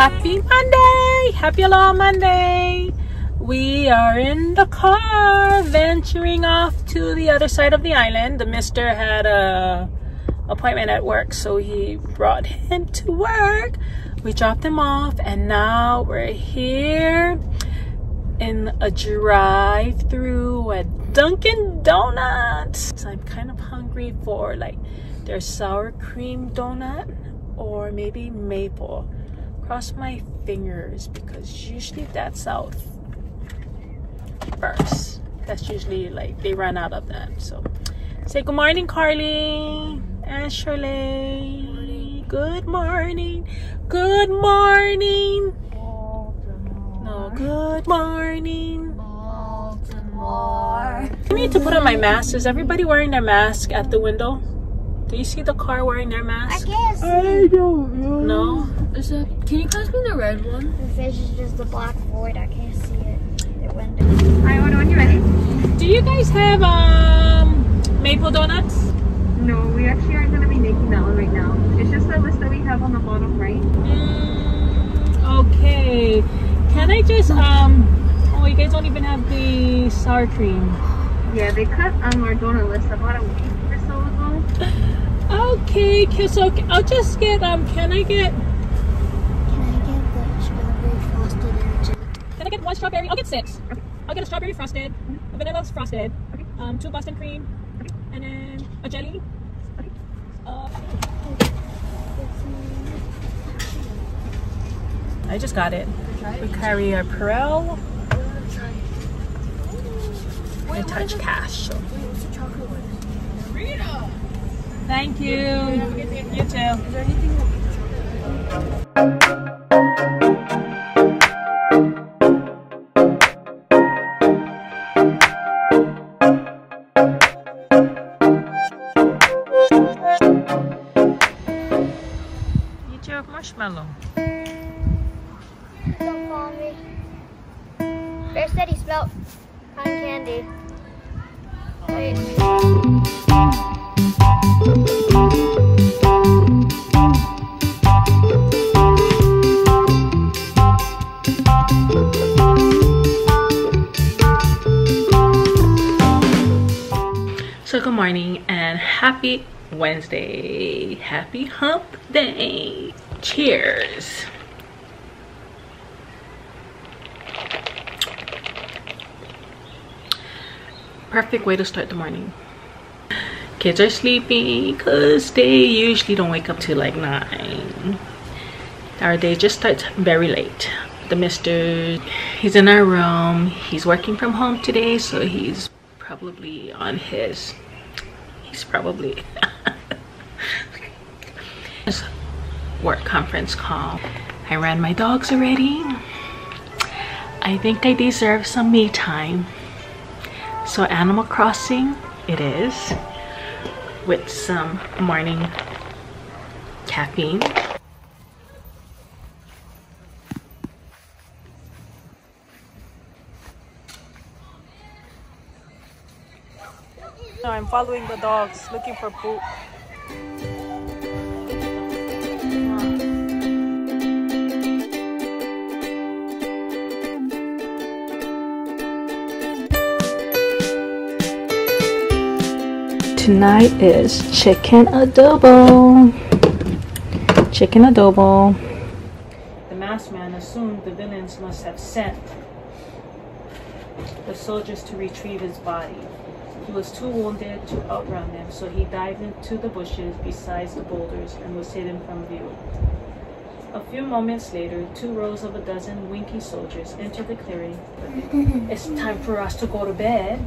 Happy Monday! Happy Aloha Monday! We are in the car venturing off to the other side of the island. The mister had a appointment at work, so he brought him to work. We dropped him off, and now we're here in a drive-through at Dunkin' Donuts. So I'm kind of hungry for like their sour cream donut or maybe maple. Cross my fingers because usually that's out first. That's usually like they run out of them. So say good morning, Carly and Shirley. Good morning. Good morning. No, good morning. Baltimore. I need to put on my mask. Is everybody wearing their mask at the window? Do you see the car wearing their mask? I mask? guess. I don't know. No? Is that, can you pass me the red one? The fish is just a black void. I can't see it. The window. Alright, hold on. You ready? Do you guys have um maple donuts? No, we actually aren't going to be making that one right now. It's just the list that we have on the bottom right. Mm, okay. Can I just um oh you guys don't even have the sour cream. Yeah, they cut um, our donut list about a week or ago. Okay, so I'll just get um can I get Can I get the strawberry frosted and can I get one strawberry? I'll get six. I'll get a strawberry frosted, a vanilla frosted, um two Boston cream, and then a jelly. Uh, I just got it. We carry our Perel and touch cash. so. Thank you. You too. Eat your marshmallow. Don't follow me. Bear said he smelled cotton candy. Wait. And happy Wednesday. Happy hump day. Cheers. Perfect way to start the morning. Kids are sleeping because they usually don't wake up till like 9. Our day just starts very late. The mister, he's in our room. He's working from home today, so he's probably on his probably work conference call. I ran my dogs already. I think i deserve some me time. So animal crossing it is with some morning caffeine No, I'm following the dogs, looking for poop. Tonight is chicken adobo. Chicken adobo. The masked man assumed the villains must have sent the soldiers to retrieve his body. He was too wounded to outrun them, so he dived into the bushes beside the boulders and was hidden from view. A few moments later, two rows of a dozen winky soldiers entered the clearing. it's time for us to go to bed.